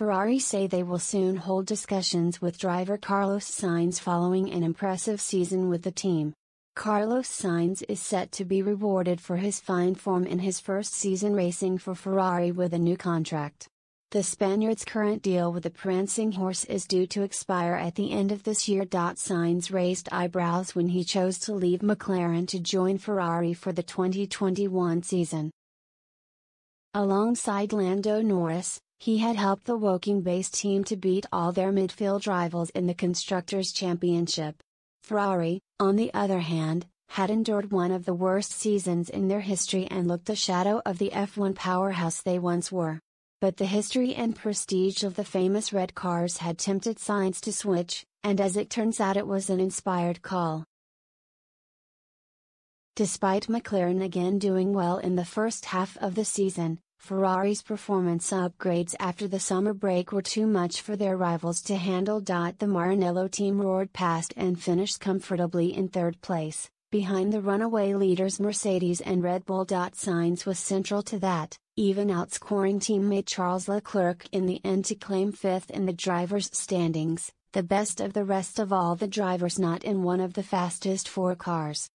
Ferrari say they will soon hold discussions with driver Carlos Sainz following an impressive season with the team. Carlos Sainz is set to be rewarded for his fine form in his first season racing for Ferrari with a new contract. The Spaniard's current deal with the prancing horse is due to expire at the end of this year. Sainz raised eyebrows when he chose to leave McLaren to join Ferrari for the 2021 season. Alongside Lando Norris, he had helped the Woking based team to beat all their midfield rivals in the Constructors' Championship. Ferrari, on the other hand, had endured one of the worst seasons in their history and looked a shadow of the F1 powerhouse they once were. But the history and prestige of the famous red cars had tempted Sainz to switch, and as it turns out, it was an inspired call. Despite McLaren again doing well in the first half of the season, Ferrari's performance upgrades after the summer break were too much for their rivals to handle. The Maranello team roared past and finished comfortably in third place, behind the runaway leaders Mercedes and Red Bull. Sainz was central to that, even outscoring teammate Charles Leclerc in the end to claim fifth in the drivers' standings, the best of the rest of all the drivers not in one of the fastest four cars.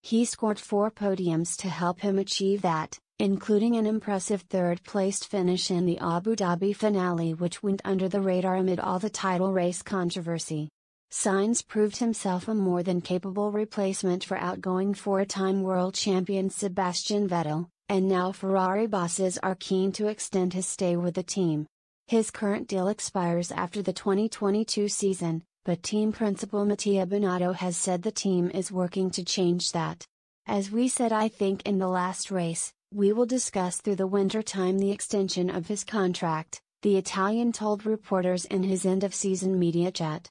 He scored four podiums to help him achieve that, including an impressive third placed finish in the Abu Dhabi finale, which went under the radar amid all the title race controversy. Sainz proved himself a more than capable replacement for outgoing four time world champion Sebastian Vettel, and now Ferrari bosses are keen to extend his stay with the team. His current deal expires after the 2022 season, but team principal Mattia Binotto has said the team is working to change that. As we said, I think, in the last race, we will discuss through the winter time the extension of his contract, the Italian told reporters in his end of season media chat.